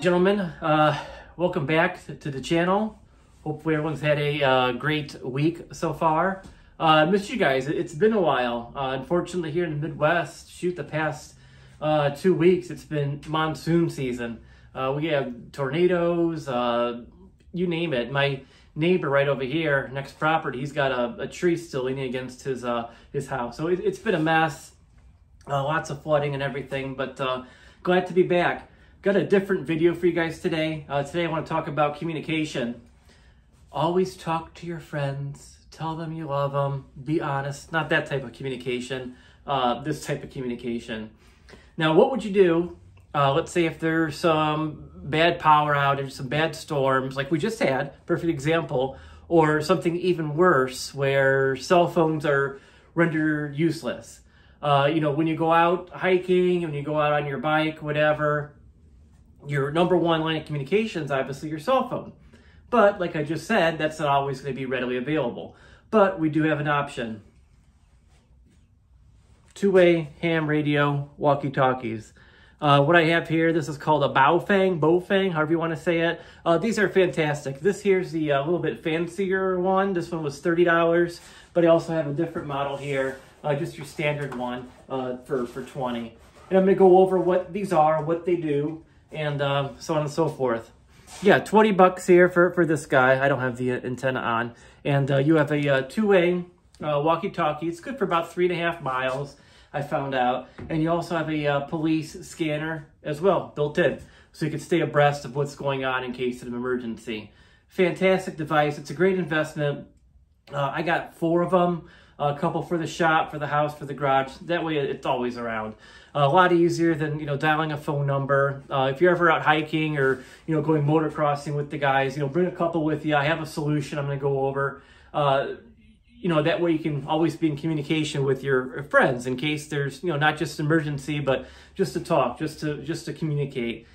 Gentlemen, uh, welcome back to the channel. Hopefully everyone's had a uh, great week so far. Uh, missed you guys. It's been a while. Uh, unfortunately, here in the Midwest, shoot, the past uh, two weeks, it's been monsoon season. Uh, we have tornadoes, uh, you name it. My neighbor right over here, next property, he's got a, a tree still leaning against his uh, his house. So it, has been a mess. Uh, lots of flooding and everything, but uh, glad to be back. Got a different video for you guys today. Uh, today I want to talk about communication. Always talk to your friends. Tell them you love them. Be honest. Not that type of communication. Uh, this type of communication. Now, what would you do uh, let's say if there's some bad power outage, some bad storms, like we just had, perfect example, or something even worse where cell phones are rendered useless. Uh, you know, when you go out hiking, when you go out on your bike, whatever, your number one line of communication is obviously your cell phone. But like I just said, that's not always going to be readily available. But we do have an option. Two-way ham radio walkie-talkies. Uh, what I have here, this is called a Baofeng, Baofeng, however you want to say it. Uh, these are fantastic. This here's the uh, little bit fancier one. This one was $30, but I also have a different model here, uh, just your standard one uh, for, for 20 And I'm going to go over what these are, what they do, and uh, so on and so forth. Yeah, 20 bucks here for, for this guy. I don't have the antenna on. And you have a two-way walkie-talkie. It's good for about three and a half miles. I found out. And you also have a uh, police scanner as well built in. So you can stay abreast of what's going on in case of an emergency. Fantastic device. It's a great investment. Uh, I got four of them. A couple for the shop, for the house, for the garage. That way it's always around. A lot easier than, you know, dialing a phone number. Uh, if you're ever out hiking or, you know, going motocrossing with the guys, you know, bring a couple with you. I have a solution I'm going to go over. Uh, you know, that way you can always be in communication with your friends in case there's, you know, not just emergency, but just to talk, just to, just to communicate.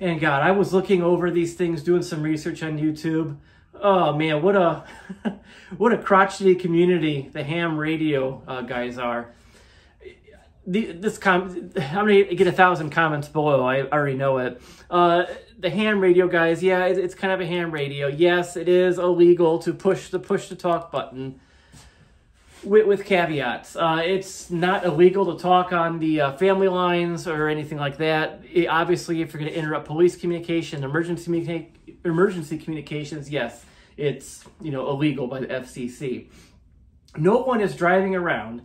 And God, I was looking over these things, doing some research on YouTube. Oh man, what a, what a crotchety community the ham radio uh, guys are. The, this com, I'm gonna get a thousand comments below. I already know it. Uh, the ham radio guys, yeah, it's kind of a ham radio. Yes, it is illegal to push the push to talk button with, with caveats. Uh, it's not illegal to talk on the uh, family lines or anything like that. It, obviously, if you're going to interrupt police communication, emergency emergency communications, yes, it's you know illegal by the FCC. No one is driving around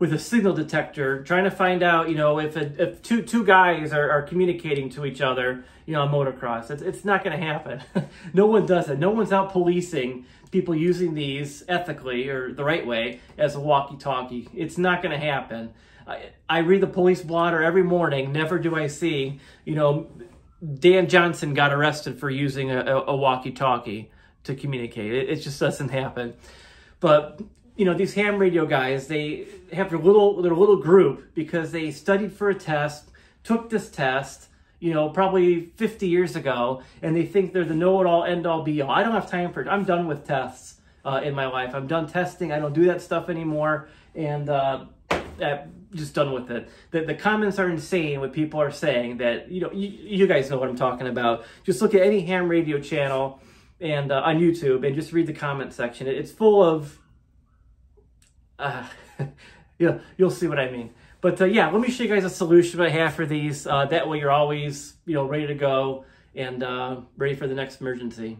with a signal detector, trying to find out, you know, if, a, if two two guys are, are communicating to each other, you know, on motocross. It's, it's not going to happen. no one does it. No one's out policing people using these ethically or the right way as a walkie-talkie. It's not going to happen. I, I read the police blotter every morning. Never do I see, you know, Dan Johnson got arrested for using a, a walkie-talkie to communicate. It, it just doesn't happen. But you know, these ham radio guys, they have their little their little group because they studied for a test, took this test, you know, probably 50 years ago, and they think they're the know-it-all, end-all, be-all. I don't have time for it. I'm done with tests uh, in my life. I'm done testing. I don't do that stuff anymore, and uh, just done with it. The, the comments are insane what people are saying that, you know, you, you guys know what I'm talking about. Just look at any ham radio channel and uh, on YouTube and just read the comment section. It's full of uh, yeah, you'll see what I mean. But uh, yeah, let me show you guys a solution I have for these. Uh, that way you're always, you know, ready to go and uh, ready for the next emergency.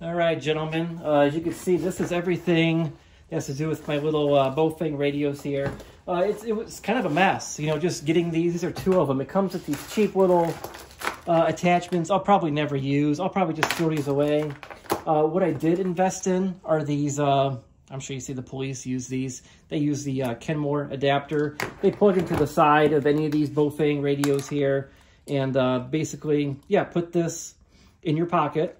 All right, gentlemen, uh, as you can see, this is everything that has to do with my little uh, Baofeng radios here. Uh, it's, it was kind of a mess, you know, just getting these. These are two of them. It comes with these cheap little attachments I'll probably never use. I'll probably just throw these away. What I did invest in are these I'm sure you see the police use these. They use the uh, Kenwood adapter. They plug into the side of any of these Baofeng radios here. And uh, basically, yeah, put this in your pocket,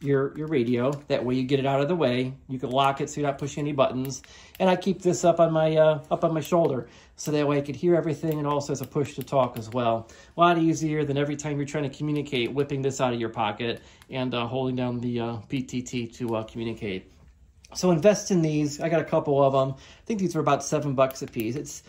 your, your radio. That way you get it out of the way. You can lock it so you're not pushing any buttons. And I keep this up on my uh, up on my shoulder. So that way I could hear everything and also as a push to talk as well. A lot easier than every time you're trying to communicate, whipping this out of your pocket and uh, holding down the uh, PTT to uh, communicate. So invest in these. I got a couple of them. I think these were about seven bucks a piece. It's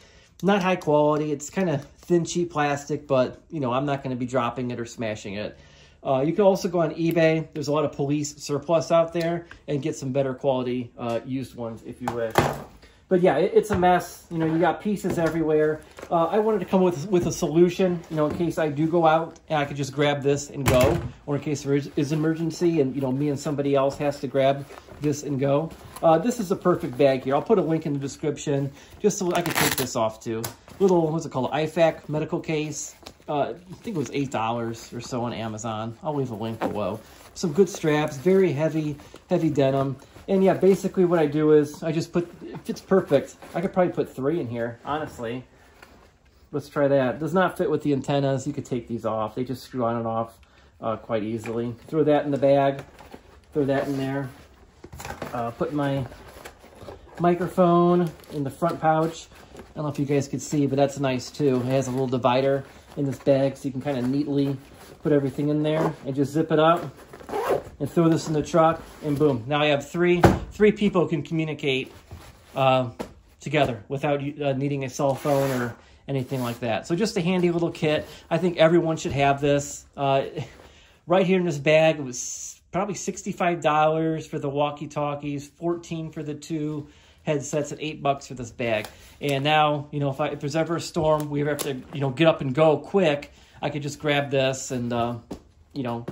not high quality. It's kind of thin, cheap plastic, but, you know, I'm not going to be dropping it or smashing it. Uh, you can also go on eBay. There's a lot of police surplus out there and get some better quality uh, used ones if you wish. But yeah, it, it's a mess. You know, you got pieces everywhere. Uh, I wanted to come with with a solution, you know, in case I do go out and I could just grab this and go, or in case there is, is emergency and, you know, me and somebody else has to grab this and go. Uh, this is a perfect bag here. I'll put a link in the description just so I can take this off too. Little, what's it called, IFAK medical case. Uh, I think it was $8 or so on Amazon. I'll leave a link below. Some good straps, very heavy, heavy denim. And yeah, basically what I do is I just put, it fits perfect. I could probably put three in here, honestly. Let's try that. Does not fit with the antennas. You could take these off. They just screw on and off uh, quite easily. Throw that in the bag. Throw that in there. Uh, put my microphone in the front pouch. I don't know if you guys could see, but that's nice too. It has a little divider in this bag so you can kind of neatly put everything in there and just zip it up and throw this in the truck and boom. Now I have three, three people can communicate uh, together without uh, needing a cell phone or anything like that. So just a handy little kit. I think everyone should have this. Uh, right here in this bag, it was probably $65 for the walkie-talkies, 14 for the two headsets, and 8 bucks for this bag. And now, you know, if, I, if there's ever a storm, we have to, you know, get up and go quick, I could just grab this and, uh, you know,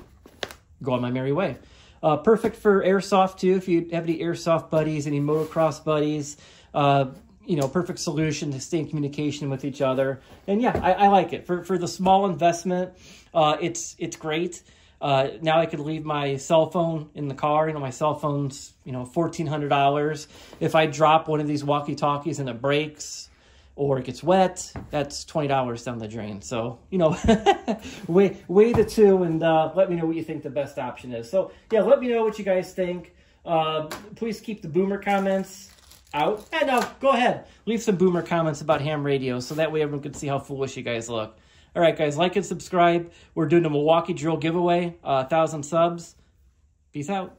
go on my merry way. Uh, perfect for airsoft, too, if you have any airsoft buddies, any motocross buddies. Uh, you know, perfect solution to stay in communication with each other. And yeah, I, I like it. For, for the small investment, uh, it's, it's great. Uh, now I could leave my cell phone in the car. You know, my cell phone's, you know, $1,400. If I drop one of these walkie-talkies and it breaks or it gets wet, that's $20 down the drain. So, you know, weigh, weigh the two and uh, let me know what you think the best option is. So, yeah, let me know what you guys think. Uh, please keep the boomer comments out. And now, go ahead. Leave some boomer comments about ham radio so that way everyone can see how foolish you guys look. All right, guys, like and subscribe. We're doing a Milwaukee drill giveaway, a uh, thousand subs. Peace out.